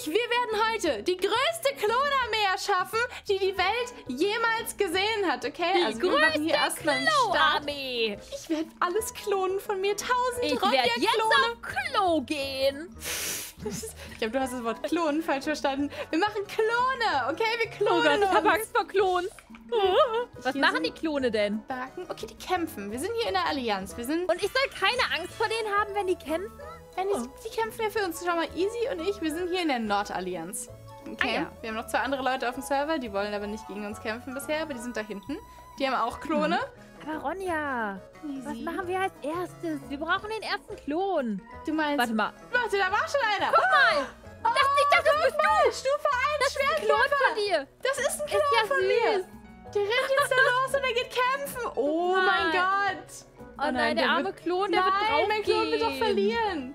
ich, wir werden heute die größte Klonarmee erschaffen, die die Welt jemals gesehen hat, okay? Die also wir machen größte hier erstmal einen Start. Ich werde alles klonen von mir. Tausend Ich werde jetzt auf Klo gehen. Ich glaube, du hast das Wort klonen falsch verstanden. Wir machen Klone, okay? Wir Oh klonen Gott, ich habe Angst vor Klons. Was Hier machen die Klone denn? Baracken. Okay, die kämpfen. Wir sind hier in der Allianz. Wir sind. Und ich soll keine Angst vor denen haben, wenn die kämpfen? Ja, die, die kämpfen ja für uns. Schau mal, Easy und ich, wir sind hier in der Nordallianz. Okay. Ah, ja. Wir haben noch zwei andere Leute auf dem Server, die wollen aber nicht gegen uns kämpfen bisher, aber die sind da hinten. Die haben auch Klone. Aber Ronja, was machen wir als erstes? Wir brauchen den ersten Klon. Du meinst. Warte mal. Warte, da war schon einer. Guck mal. Oh, ich dachte, das bist du. Stufe 1, Ein Klon von dir. Das ist ein Klon Ist ja von süß. mir. Der rennt jetzt da los und er geht kämpfen. Oh mein Nein. Gott. Oh nein, der arme wird- Klon, der wird Nein, mein Klon wird doch verlieren.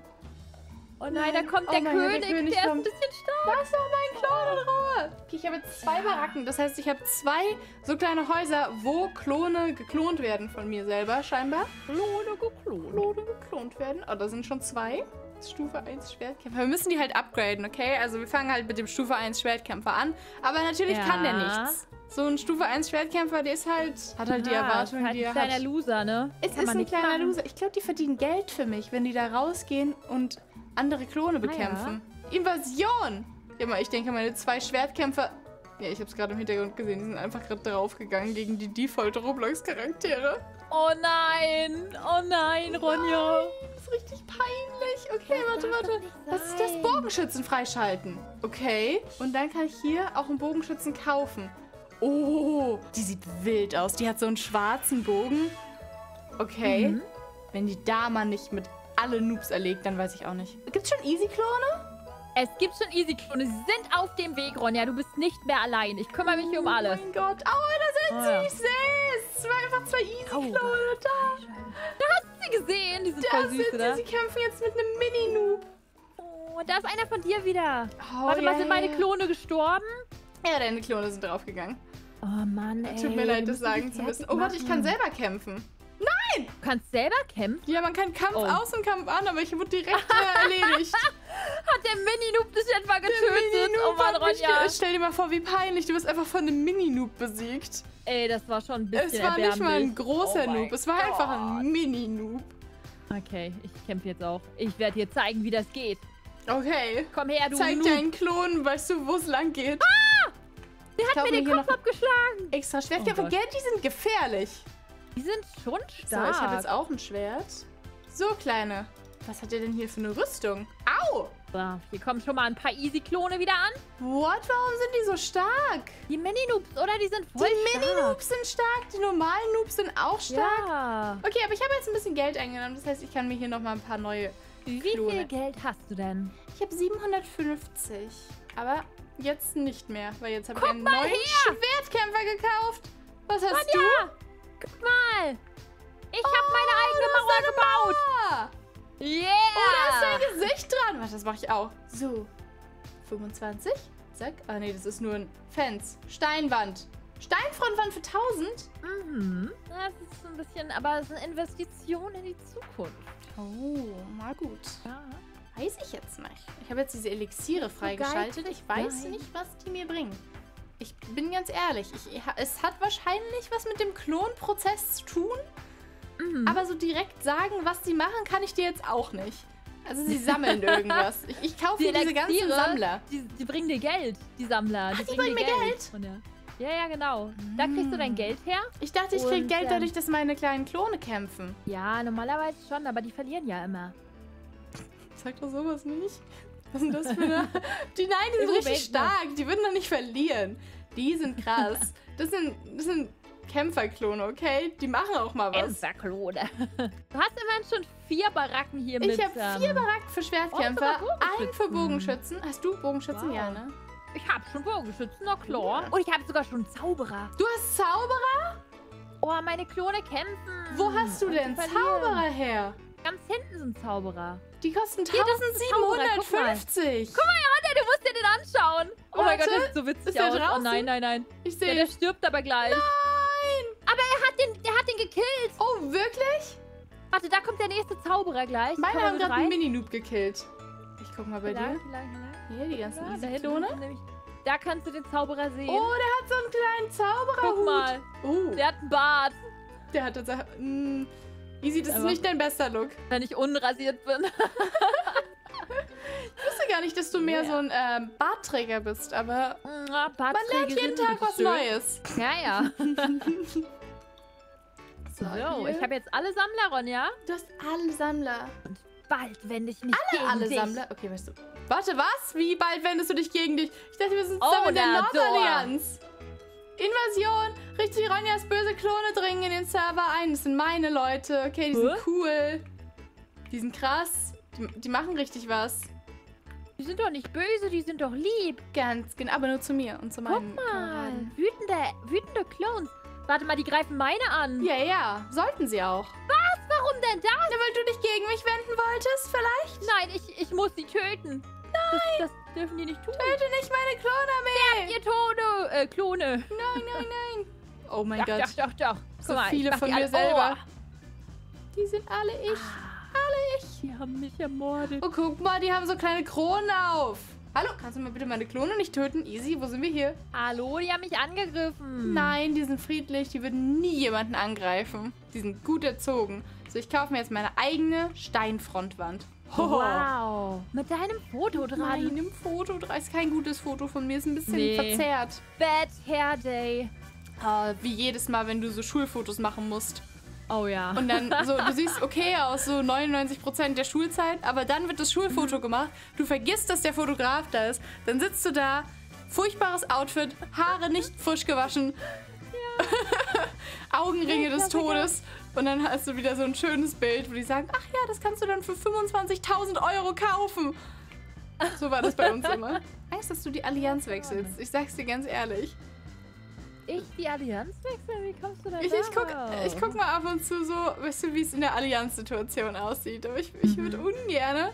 Oh nein, da kommt Oh der, Gott, der König, König der ist ein bisschen stark. Lass doch meinen Klon in Ruhe. Okay, ich habe jetzt zwei Baracken. Das heißt, ich habe zwei so kleine Häuser, wo Klone geklont werden von mir selber, scheinbar. Klone geklont. Klone geklont werden. Oh, da sind schon zwei. Stufe 1 Schwertkämpfer. Wir müssen die halt upgraden, okay? Also wir fangen halt mit dem Stufe 1 Schwertkämpfer an. Aber natürlich Ja. kann der nichts. So ein Stufe 1 Schwertkämpfer, der ist halt, hat halt die Ah, Erwartungen, ist halt die er ein kleiner hat. Loser, ne? Es Kann ist ein kleiner machen. Loser. Ich glaube, die verdienen Geld für mich, wenn die da rausgehen und andere Klone bekämpfen. Invasion! Ja, mal, ich denke, meine zwei Schwertkämpfer. Ja, ich habe es gerade im Hintergrund gesehen. Die sind einfach gerade draufgegangen gegen die Default-Roblox-Charaktere. Oh nein, oh nein, Ronja. Das ist richtig peinlich. Okay, warte, darf warte. nicht Was ist das? Bogenschützen freischalten. Okay. Und dann kann ich hier auch einen Bogenschützen kaufen. Oh, die sieht wild aus. Die hat so einen schwarzen Bogen. Okay. Mhm. Wenn die Dama nicht mit alle Noobs erlegt, dann weiß ich auch nicht. Gibt's schon Easy-Klone? Es gibt schon Easy-Klone. Sie sind auf dem Weg, Ronja. Du bist nicht mehr allein. Ich kümmere mich hier um alles. Oh mein Gott. Aua, da sind Oh sie. Ich sehe es. Es waren einfach zwei Easy-Klone Au. da. Hast du sie gesehen? Die sind Da voll sind süß, sie. oder? Sie kämpfen jetzt mit einem Mini-Noob. Oh, da ist einer von dir wieder. Oh, Warte mal, ja, sind meine. Klone gestorben? Ja, deine Klone sind draufgegangen. Oh Mann, ey. Tut mir leid, das sagen zu müssen. Oh, warte, ich kann selber kämpfen. Du kannst selber kämpfen? Ja, man kann Kampf Oh. aus und Kampf an, aber ich wurde direkt erledigt. Hat der Mini-Noob dich etwa getötet? Mini-Noob oh Mann, hat mich Ronja. ge- Stell dir mal vor, wie peinlich. Du wirst einfach von einem Mini-Noob besiegt. Ey, das war schon ein bisschen Es war nicht mal ein großer Oh Noob. Es war einfach ein Mini-Noob. Okay, ich kämpfe jetzt auch. Ich werde dir zeigen, wie das geht. Okay. Komm her, du Zeig Noob. deinen Klon, weißt du, wo es lang geht. Der hat mir den Kopf abgeschlagen. Extra Schwertkämpfer. Oh. Gell, die sind gefährlich. Die sind schon So, stark. ich habe jetzt auch ein Schwert. So, Kleine. Was hat der denn hier für eine Rüstung? Au! So, hier kommen schon mal ein paar Easy-Klone wieder an. What? Warum sind die so stark? Die Mini-Noobs, oder? Die sind voll die stark. Mini-Noobs sind stark, die normalen Noobs sind auch stark. Ja. Okay, aber ich habe jetzt ein bisschen Geld eingenommen. Das heißt, ich kann mir hier nochmal ein paar neue Wie Klone. viel Geld hast du denn? Ich habe 750. Aber jetzt nicht mehr, weil jetzt habe ich einen mal neuen her! Schwertkämpfer gekauft. Was hast Ronja, guck mal. Ich habe meine eigene Mauer gebaut. Ah, Yeah. Oh, da ist dein Gesicht dran. Warte, das mache ich auch. So. 25. Zack. Ah, nee, das ist nur ein Fans. Steinwand. Steinfrontwand für 1000? Mhm. Das ist ein bisschen, aber es ist eine Investition in die Zukunft. Oh, na gut. Ja. Weiß ich jetzt nicht. Ich habe jetzt diese Elixiere freigeschaltet. Ich weiß sein. nicht, was die mir bringen. Ich bin ganz ehrlich. Ich, es hat wahrscheinlich was mit dem Klonprozess zu tun. Mhm. Aber so direkt sagen, was die machen, kann ich dir jetzt auch nicht. Also sie sammeln irgendwas. Ich, ich kaufe die diese ganzen Elixiere, Sammler. Die, die bringen dir Geld, die Sammler. die bringen mir Geld? Der- Ja, ja, genau. Da kriegst du dein Geld her. Ich dachte, ich krieg Geld ähm, dadurch, dass meine kleinen Klone kämpfen. Ja, normalerweise schon, aber die verlieren ja immer. Sag doch sowas nicht. Was ist denn das für eine... Die, nein, die sind Im richtig stark. Die würden doch nicht verlieren. Die sind krass. Das sind, das sind Kämpferklone, okay? Die machen auch mal was. Enserklone. Du hast immerhin schon vier Baracken hier mit. Ich habe vier ähm, Baracken für Schwertkämpfer, sogar einen für Bogenschützen. Hast du Bogenschützen? Wow. Ja, ne? Ich habe schon Bogenschützen, na klar. Ja. Und ich habe sogar schon Zauberer. Du hast Zauberer? Oh, meine Klone kämpfen. Wo hast du denn. Zauberer her? Ganz hinten sind Zauberer. Die kosten Hier, das ein Zauberer, guck mal. 1750. Guck mal, du musst dir den anschauen. Oh mein Warte, Gott, das ist so witzig ist der aus. Oh nein, nein, nein. Ich Ja, sehe der es. stirbt aber gleich. Nein! Aber er hat den, der hat den gekillt. Oh, wirklich? Warte, da kommt der nächste Zauberer gleich. Meine haben gerade einen. Mini-Noob gekillt. Ich guck mal bei Hilar, dir. Hilar, Hilar. Hier, die ganzen Ja, sind nämlich- Da kannst du den Zauberer sehen. Oh, der hat so einen kleinen Zaubererhut. Guck mal, Oh, der hat einen Bart. der hat. Mm, Easy, das ist Aber- nicht dein bester Look. Wenn ich unrasiert bin. Ich wusste gar nicht, dass du mehr Ja. so ein ähm, Bartträger bist, aber Man man lernt jeden Tag was Neues. Ja, ja. So, So, ich habe jetzt alle Sammler, Ronja. Du hast alle Sammler. Bald wende ich mich gegen alle dich. Sammler? Okay, weißt du. Warte, was? Wie bald wendest du dich gegen dich? Ich dachte, wir sind Oh, zusammen in der Nordallianz. Invasion! Richtig, Ronjas böse Klone dringen in den Server ein. Das sind meine Leute. Okay, die sind cool. Die sind krass. Die, die machen richtig was. Die sind doch nicht böse, die sind doch lieb. Ganz genau, aber nur zu mir und zu meinen Guck mal, wütende, wütende Clones. Warte mal, die greifen meine an. Ja, ja, sollten sie auch. Warum denn das? Ja, weil du dich gegen mich wenden wolltest, vielleicht? Nein, ich, ich muss sie töten. Das, das dürfen die nicht tun. Töte nicht meine Klonarmee! Ihr Tode, äh, Klone. Nein, nein, nein. Oh mein doch, Gott. doch, doch, doch. So mal, viele von mir selber. Oh, Die sind alle ich. Alle ich. die haben mich ermordet. Oh, guck mal, die haben so kleine Kronen auf. Hallo, kannst du mal bitte meine Klone nicht töten? Easy, wo sind wir hier? Hallo, die haben mich angegriffen. Nein, die sind friedlich. Die würden nie jemanden angreifen. Die sind gut erzogen. So, ich kaufe mir jetzt meine eigene Steinfrontwand. Hoho. Wow. Mit deinem Foto dran. Meinem Foto. Das ist kein gutes Foto von mir. Ist ein bisschen Nee. verzerrt. Bad Hair Day. Ah, wie jedes Mal, wenn du so Schulfotos machen musst. Oh ja. Und dann so, du siehst okay aus, so 99% der Schulzeit, aber dann wird das Schulfoto gemacht. Du vergisst, dass der Fotograf da ist. Dann sitzt du da, furchtbares Outfit, Haare nicht frisch gewaschen, Augenringe des Todes. Und dann hast du wieder so ein schönes Bild, wo die sagen, ach ja, das kannst du dann für 25.000 Euro kaufen. So war das bei uns immer. Angst, dass du die Allianz wechselst. Ich sag's dir ganz ehrlich. ich die Allianz wechseln? Wie kommst du da Ich, ich, guck, ich guck mal ab und zu so, weißt du, wie es in der Allianz-Situation aussieht. Aber ich, ich würde ungern.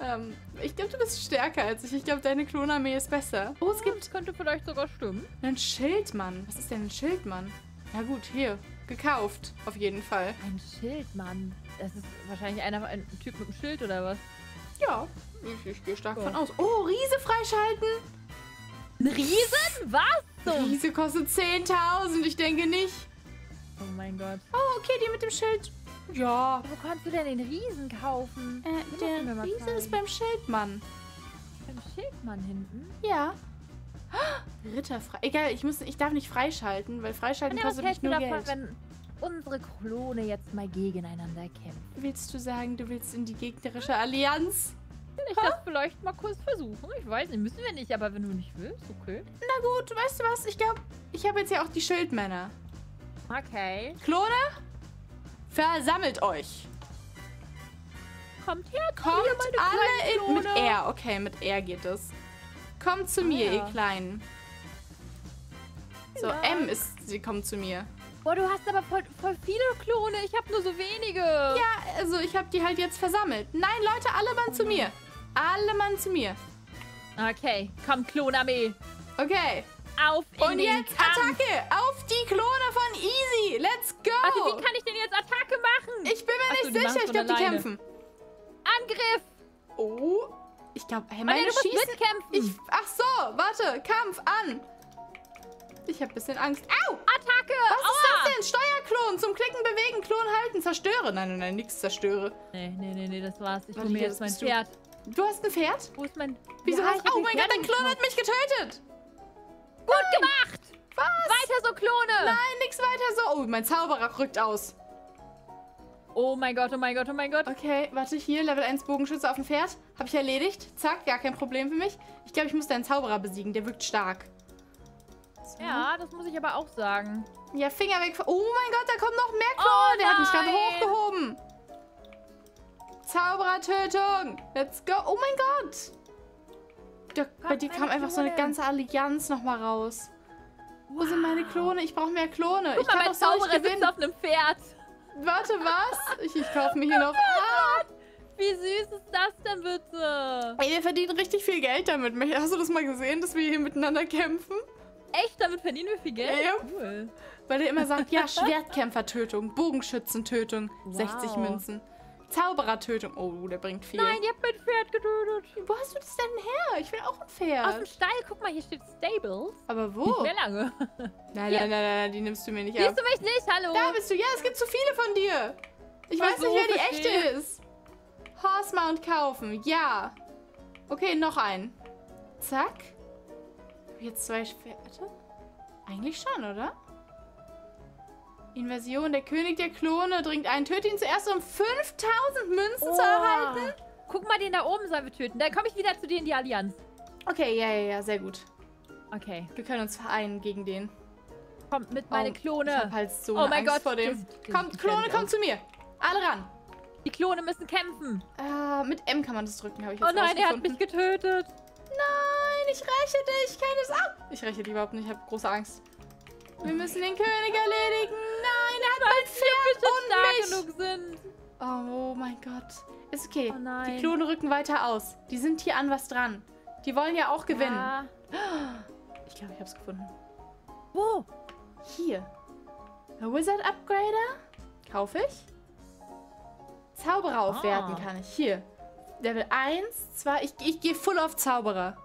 Ähm, ich glaube, du bist stärker als ich. Ich glaube, deine Klonarmee ist besser. Oh, es gibt Das könnte vielleicht sogar stimmen. einen Schildmann. Was ist denn ein Schildmann? Ja gut, hier. Gekauft. Auf jeden Fall. Ein Schildmann. Das ist wahrscheinlich einer, ein Typ mit einem Schild oder was? Ja, ich, ich gehe stark Ja. von aus. Oh, Riese freischalten. Ein Riesen? Was? zum- Riese kostet 10.000. Ich denke nicht. Oh mein Gott. Oh, okay, die mit dem Schild. Ja. Wo kannst du denn den Riesen kaufen? Äh, der Riese zeigen. ist beim Schildmann. Beim Schildmann hinten? Ja. Ritter frei. Egal, ich, muss, ich darf nicht freischalten, weil freischalten Ja, kostet mich nur davon, Geld. wenn unsere Klone jetzt mal gegeneinander kämpfen? Willst du sagen, du willst in die gegnerische Allianz? Will ich das vielleicht mal kurz versuchen? Ich weiß nicht, müssen wir nicht, aber wenn du nicht willst, okay. Na gut, weißt du was? Ich glaube, ich habe jetzt ja auch die Schildmänner. Okay. Klone, versammelt euch. Kommt her, Kommt alle in, mit. R. Okay, mit R geht es. Kommt zu mir, ja. ihr Kleinen. So, Ja. M ist, sie kommt zu mir. Boah, du hast aber voll, voll viele Klone. Ich habe nur so wenige. Ja, also ich habe die halt jetzt versammelt. Nein, Leute, alle Mann zu mir. Alle Mann zu mir. Okay, komm, Klonarmee. Okay. Auf in Und den jetzt Kampf. Attacke auf die Klone von Easy. Let's go. Warte, wie kann ich denn jetzt Attacke machen? ich bin mir Ach so, nicht sicher. Ich glaube, die kämpfen. Angriff! Oh. Ich glaube, hey, meine du musst schießen. mitkämpfen. Ich, ach so, warte. Kampf an. Ich habe ein bisschen Angst. Au! Attacke! Was Aua! ist das denn? Steuerklon. Zum Klicken, bewegen, Klon halten. Zerstöre. Nein, nein, nein, nichts zerstöre. Nee, nee, nee, nee, das war's. Ich hole mir jetzt mein du- Pferd. Du hast ein Pferd? Wo ist mein... Wieso Ja, hast Oh mein Gott, dein Klon hat mich getötet. Gut gemacht! Was? Weiter so, Klone! Nein, nichts weiter so. Oh, mein Zauberer rückt aus. Oh mein Gott, oh mein Gott, oh mein Gott. Okay, warte, hier, Level 1 Bogenschütze auf dem Pferd. Habe ich erledigt. Zack, gar kein Problem für mich. Ich glaube, ich muss deinen Zauberer besiegen. Der wirkt stark. So. Ja, das muss ich aber auch sagen. Ja, Finger weg. Oh mein Gott, da kommen noch mehr Klone. Oh Der hat mich gerade hochgehoben. Zauberertötung. Let's go. Oh mein Gott. Da, bei Kommt dir kam einfach so eine Klone. ganze Allianz nochmal raus. Wo sind meine Klone? Ich brauche mehr Klone. Guck ich mal, kann mein doch so Zauberer sitzt auf einem Pferd. Warte, was? Ich, ich kaufe mir hier noch... Ah, Wie süß ist das denn bitte? ey, wir verdienen richtig viel Geld damit. Hast du das mal gesehen, dass wir hier miteinander kämpfen? Echt, damit verdienen wir viel Geld? Ja. Cool. Weil der immer sagt, ja, Schwertkämpfertötung, Bogenschützentötung, Wow. 60 Münzen. Zauberertötung. Oh, der bringt viel. Nein, ihr habt mein Pferd getötet. Wo hast du das denn her? Ich will auch ein Aus dem Pferd. Stall, guck mal, hier steht Stables. Aber wo? Nicht mehr lange. Nein, nein, nein, nein, die nimmst du mir nicht Siehst ab. du mich nicht? Hallo. Da bist du. Ja, es gibt zu viele von dir. Ich Ach weiß nicht, wer die verstehe. echte ist. Horse Mount kaufen. Ja. Okay, noch ein. Zack. Jetzt zwei Schwerte? Eigentlich schon, oder? Invasion, der König der Klone dringt ein. Töte ihn zuerst, um 5000 Münzen zu erhalten. Guck mal, den da oben sollen wir töten. Dann komme ich wieder zu dir in die Allianz. Okay, ja, ja, ja, sehr gut. Okay. Wir können uns vereinen gegen den. Kommt mit meine Oh, Klone. Ich hab halt so Oh mein Angst Gott, vor dem. Kommt, Klone, kommt aus. zu mir. Alle ran. Die Klone müssen kämpfen. Äh, mit M kann man das drücken, habe ich jetzt Oh nein, er hat mich getötet. Nein, ich räche dich. Keine Sau. Ich räche dich überhaupt nicht. Ich habe große Angst. Wir müssen den König erledigen. Nein, er hat mein Pferd und stark genug sind. Oh mein Gott. Ist okay. Oh. Die Klone rücken weiter aus. Die sind hier an was dran. Die wollen ja auch gewinnen. Ja. Ich glaube, ich habe es gefunden. Wo? Hier. A Wizard Upgrader. Kaufe ich. Zauberer aufwerten Ah. kann ich. Hier. Level 1, 2. Ich, ich gehe full auf Zauberer.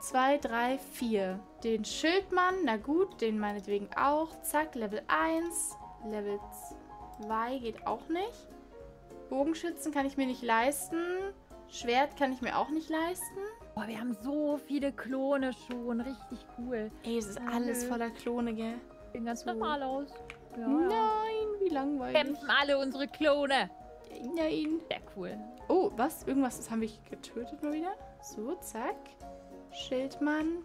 2, 3, 4. Den Schildmann, na gut, den meinetwegen auch. Zack, Level 1. Level 2 geht auch nicht. Bogenschützen kann ich mir nicht leisten. Schwert kann ich mir auch nicht leisten. Boah, wir haben so viele Klone schon. Richtig cool. Ey, es ist Ja, alles voller Klone, gell? Sehen ganz normal aus. Ja, ja. Nein, wie langweilig. Kämpfen alle unsere Klone. Nein. Sehr cool. Oh, was? Irgendwas das haben wir getötet mal wieder. So, zack. Schildmann.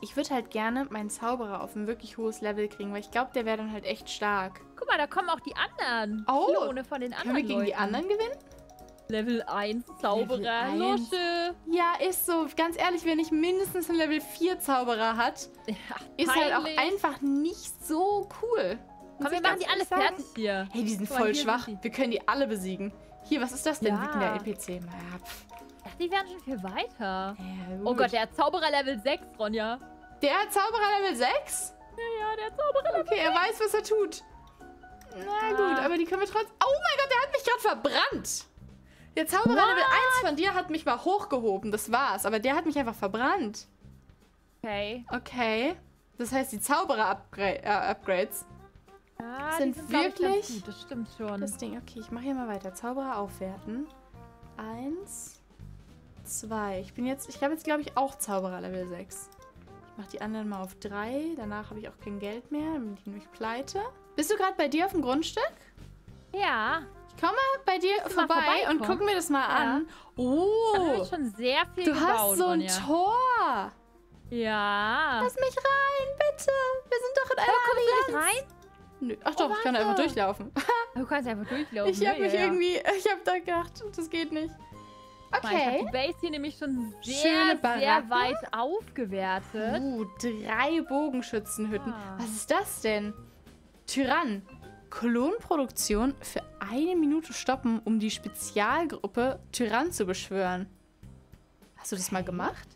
Ich würde halt gerne meinen Zauberer auf ein wirklich hohes Level kriegen, weil ich glaube, der wäre dann halt echt stark. Guck mal, da kommen auch die anderen Oh. Klone von den anderen Können wir gegen die Leuten. anderen gewinnen? Level 1 Zauberer. Level 1. Lusche. Ja, ist so. Ganz ehrlich, wer nicht mindestens einen Level 4 Zauberer hat, Ja, ist halt auch einfach nicht so cool. Komm, wir ich machen die alle sagen. fertig hier. Hey, die sind mal, voll schwach. sind die. Wir können die alle besiegen. Hier, was ist das denn? Ja. Wikinger NPC. Na, pff. Dachte, die wären schon viel weiter. Ja, Oh. Gott, der hat Zauberer Level 6, Ronja. Der hat Zauberer Level 6? Ja, ja, der hat Zauberer Level Okay, er weiß, was er tut. Na Ah. gut, aber die können wir trotzdem... Oh mein Gott, der hat mich gerade verbrannt. Der Zauberer What? Level 1 von dir hat mich mal hochgehoben, das war's. Aber der hat mich einfach verbrannt. Okay. Okay. Das heißt, die Zauberer-Upgrades... Äh, Upgrades, Ja, Sind sind wirklich- das stimmt schon. das Ding... Okay, ich mache hier mal weiter. Zauberer aufwerten. Eins. Zwei. Ich bin jetzt... Ich habe jetzt, glaube ich, auch Zauberer Level 6. Ich mache die anderen mal auf drei. Danach habe ich auch kein Geld mehr. Dann bin ich nämlich pleite. Bist du gerade bei dir auf dem Grundstück? ja, Ich komme bei dir vorbei und vorbeikommen? guck mir das mal Ja. an. da Oh, ich schon sehr viel du gebaut, hast so ein Ronja. Tor. Ja. Lass mich rein, bitte. Wir sind doch in einer du nicht Allianz. rein? Nö. Ach doch, Oh, ich kann einfach durchlaufen. Du kannst einfach durchlaufen. Ich habe ne? mich ja. irgendwie, ich habe da gedacht, das geht nicht. Mal, Ich habe Okay. die Base hier nämlich schon sehr, sehr weit aufgewertet. Uh, drei Bogenschützenhütten. Ah. Was ist das denn? Tyrann. Klonproduktion für eine Minute stoppen, um die Spezialgruppe Tyrann zu beschwören. Hast du das mal gemacht?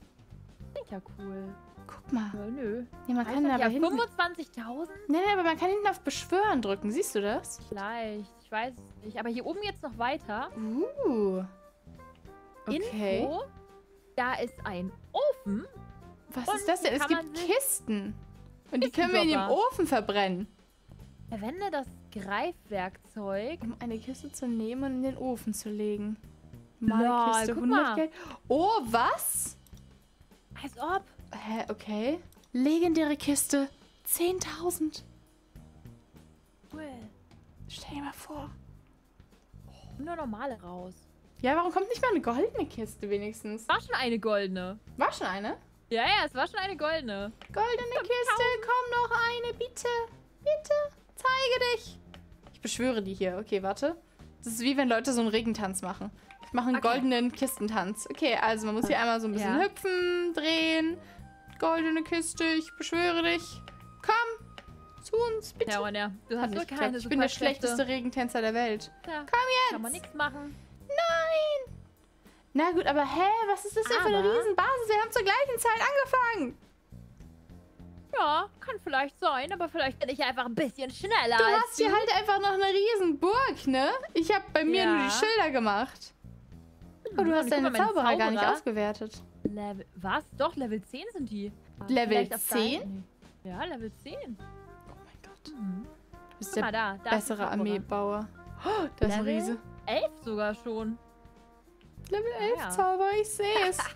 Klingt ja cool. Guck mal. Ja, nö. Ja, man kann aber ja, hinten... 25.000 Nee, nee, aber man kann hinten auf Beschwören drücken. Siehst du das? vielleicht. Ich weiß es nicht. Aber hier oben jetzt noch weiter. Uh. Okay. Info. Da ist ein Ofen. Was ist das denn? Es gibt Kisten. Und die können wir in dem. Ofen verbrennen. Verwende das Greifwerkzeug. Um eine Kiste zu nehmen und in den Ofen zu legen. Mal Kiste guck 100 mal. Geld. Oh, was? Als ob. Hä, okay. Legendäre Kiste. 10.000. Cool. Stell dir mal vor. Nur normale raus. Ja, warum kommt nicht mal eine goldene Kiste wenigstens? War schon eine goldene. War schon eine? Ja, ja, es war schon eine goldene. Goldene Kiste, komm noch eine, bitte. Bitte, zeige dich. Ich beschwöre die hier. Okay, warte. Das ist wie wenn Leute so einen Regentanz machen. Ich mache einen Okay. goldenen Kistentanz. Okay, also man muss hier einmal so ein bisschen Ja. hüpfen, drehen. Goldene Kiste, ich beschwöre dich. Komm zu uns, bitte. Ja, und ja. Du hast nur nicht keine. Ich bin der schlechteste Regentänzer der Welt. Ja, Komm jetzt. kann man nichts machen. Na gut, aber hä, was ist das denn für eine Aber- Riesenbasis? Wir haben zur gleichen Zeit angefangen. Ja, kann vielleicht sein, aber vielleicht bin ich einfach ein bisschen schneller. Du hast hier halt einfach noch eine Riesenburg, ne? Ich habe bei mir Ja. nur die Schilder gemacht. Aber du Hm, hast deine mein Zauberer gar nicht Zauberer. ausgewertet. Level, was? Doch, Level 10 sind die. Level Vielleicht auf 10? dein- Nee. Ja, Level 10. Oh mein Gott. Mhm. Du bist Guck mal der da. da bessere Zauberer. Armeebauer. Oh, da ist ein Level? Riese. 11 sogar schon. Level 11 ja. Zauberer, ich sehe es.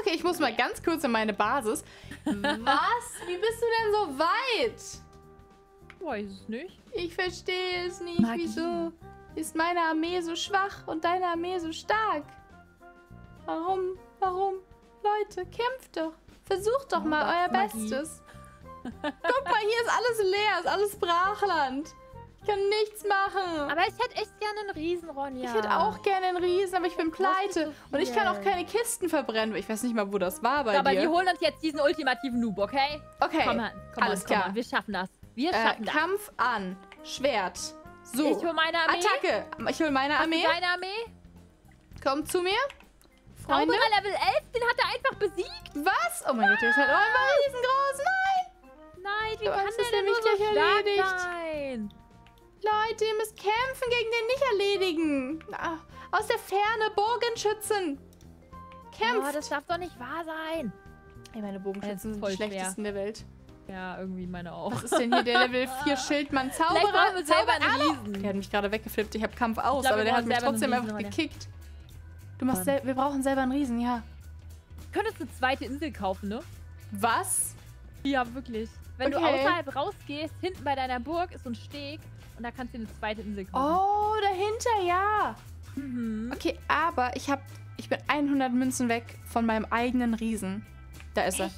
Okay, ich muss mal ganz kurz in meine Basis. Was? Wie bist du denn so weit? Weiß es nicht. Ich verstehe es nicht. Magie. Wieso ist meine Armee so schwach und deine Armee so stark? Warum? Warum? Leute, kämpft doch. Versucht doch Oh, mal euer Magie. Bestes. Guck mal, hier ist alles leer, ist alles Brachland. Ich kann nichts machen. Aber ich hätte echt gerne einen Riesen, Ronja. Ich hätte auch gerne einen Riesen, aber ich bin pleite. so und ich kann auch keine Kisten verbrennen. Ich weiß nicht mal, wo das war bei Aber dir. wir holen uns jetzt diesen ultimativen Noob, okay? okay, Komm an, komm alles an, komm klar. an. Wir schaffen das. Wir Äh, schaffen das. Kampf an. Schwert. So. Ich hole meine Armee. Attacke. Ich hole meine Hast Armee. Deine Armee? Komm zu mir. Freunde. Zauberer Level 11, den hat er einfach besiegt. Was? Oh mein Gott, der ist halt auch einfach riesengroß. Nein. Nein, wie Du kann hast der denn so stark erledigt. sein? Leute, ihr müsst kämpfen gegen den nicht erledigen. Aus der Ferne Bogenschützen. Kämpft. Oh, das darf doch nicht wahr sein. Ey, meine Das Bogenschützen ist sind die schwer. schlechtesten der Welt. Ja, irgendwie meine auch. Was ist denn hier der Level 4 Schildmann Zauberer? wir selber einen Zauberer? Riesen. Der hat mich gerade weggeflippt. Ich habe Kampf aus, glaub, aber der hat mich trotzdem Riesen, einfach gekickt. Du machst wir brauchen selber einen Riesen, ja. Du könntest eine zweite Insel kaufen, ne? Was? Ja, wirklich. Wenn du Okay. außerhalb rausgehst, hinten bei deiner Burg ist so ein Steg und da kannst du eine zweite Insel kaufen. Oh, dahinter, ja. Mhm. Okay, aber ich hab, ich bin 100 Münzen weg von meinem eigenen Riesen. Da ist er. Echt?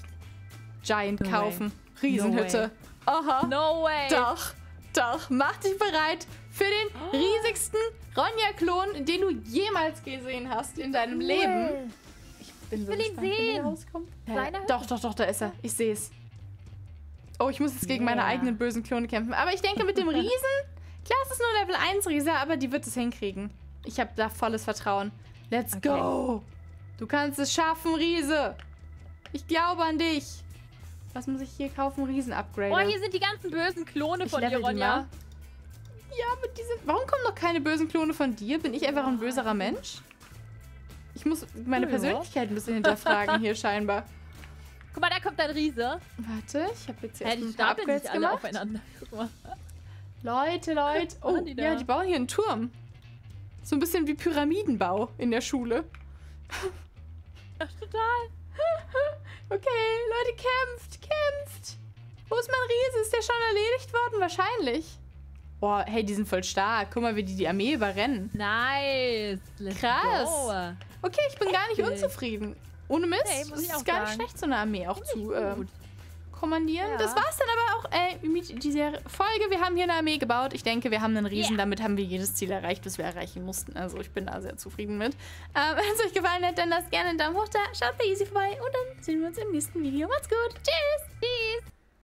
Giant No kaufen. Riesenhütte. Aha. No way. Doch, doch. Mach dich bereit für den Oh. riesigsten Ronja-Klon, den du jemals gesehen hast in deinem Leben. Ich bin so will ihn gespannt, wenn sehen. rauskommt. Hütte. Doch, doch, doch, da ist er. Ich sehe es. Oh, ich muss jetzt gegen meine Yeah. eigenen bösen Klone kämpfen. Aber ich denke, mit dem Riesen, klar, es ist nur Level 1 Riese, aber die wird es hinkriegen. Ich habe da volles Vertrauen. Let's Okay. go. Du kannst es schaffen, Riese. Ich glaube an dich. Was muss ich hier kaufen? Riesen-Upgrade. Oh, hier sind die ganzen bösen Klone Ich von dir, Ronja. Ja, aber diese. Warum kommen noch keine bösen Klone von dir? Bin ich einfach ein böserer Mensch? Ich muss meine. Persönlichkeit ein bisschen hinterfragen hier scheinbar. Guck mal, da kommt dein Riese. Warte, ich habe jetzt hier Ja, ein paar Upgrades gemacht. aufeinander. Leute, Leute. Oh, die ja, die bauen hier einen Turm. So ein bisschen wie Pyramidenbau in der Schule. Ach, total. Okay, Leute, kämpft, kämpft. Wo ist mein Riese? Ist der schon erledigt worden? Wahrscheinlich. Boah, hey, die sind voll stark. Guck mal, wie die die Armee überrennen. Nice. Let's Krass. Go. Okay, ich bin gar nicht unzufrieden. Ohne Mist. Es ich ist gar nicht schlecht, so eine Armee auch zu äh, Gut. kommandieren. Ja. Das war's dann aber auch äh, mit dieser Folge. Wir haben hier eine Armee gebaut. Ich denke, wir haben einen Riesen. Yeah. Damit haben wir jedes Ziel erreicht, das wir erreichen mussten. Also ich bin da sehr zufrieden mit. Ähm, Wenn es euch gefallen hat, dann lasst gerne einen Daumen hoch da. Schaut bei Easy vorbei und dann sehen wir uns im nächsten Video. Macht's gut. Tschüss. Tschüss.